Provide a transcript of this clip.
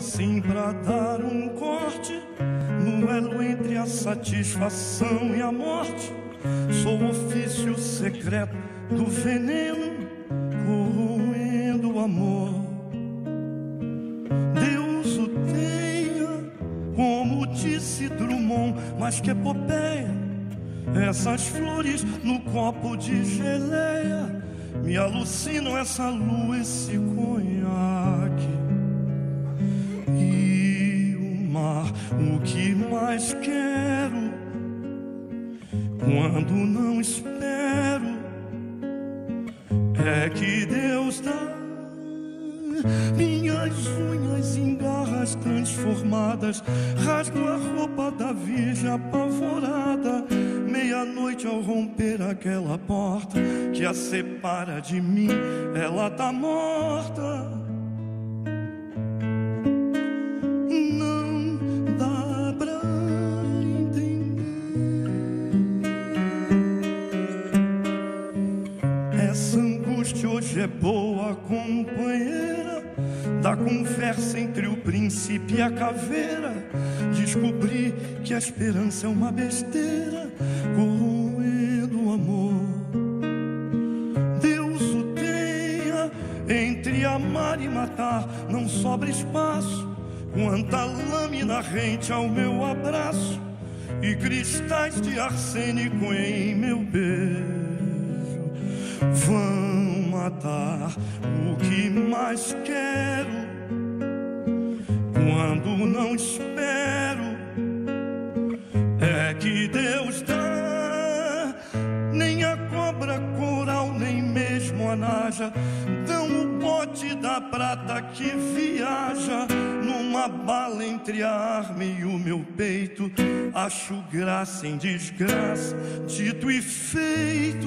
assim pra dar um corte no elo entre a satisfação e a morte. Sou ofício secreto do veneno, corroendo o amor. Deus o tenha, como disse Drummond, mas que epopeia. Essas flores no copo de geleia me alucinam essa lua, esse conhaque o que mais quero quando não espero é que Deus dá minhas unhas em garras transformadas, rasgo a roupa da virgem apavorada. Meia-noite ao romper aquela porta que a separa de mim, ela tá morta. Hoje é boa companheira da conversa entre o príncipe e a caveira. Descobri que a esperança é uma besteira, corroendo o amor. Deus o tenha entre amar e matar, não sobra espaço. Quanta lâmina rente ao meu abraço e cristais de arsênico em meu beijo vão matar. O que mais quero quando não espero é que Deus dá nem a cobra coral nem mesmo a naja dão o bote da prata que viaja numa bala entre a arma e o meu peito. Acho graça em desgraça dito e feito